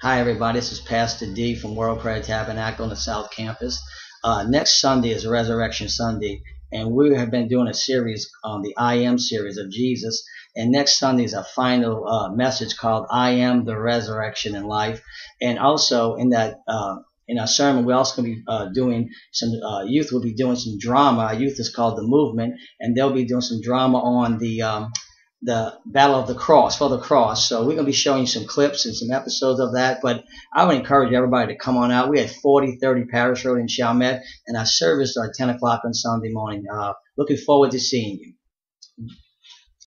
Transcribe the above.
Hi, everybody. This is Pastor D from World Prayer Tabernacle on the South Campus. Uh, next Sunday is Resurrection Sunday, and we have been doing a series on the I Am series of Jesus. And next Sunday is a final uh, message called I Am the Resurrection and Life. And also in that uh, in our sermon, we're also going to be uh, doing some uh, youth will be doing some drama. Our youth is called the Movement, and they'll be doing some drama on the um, the Battle of the Cross, for the cross. So we're going to be showing you some clips and some episodes of that. But I would encourage everybody to come on out. We had 40, 30 Paris Road in Chalmette, and our service at 10 o'clock on Sunday morning. Uh, looking forward to seeing you.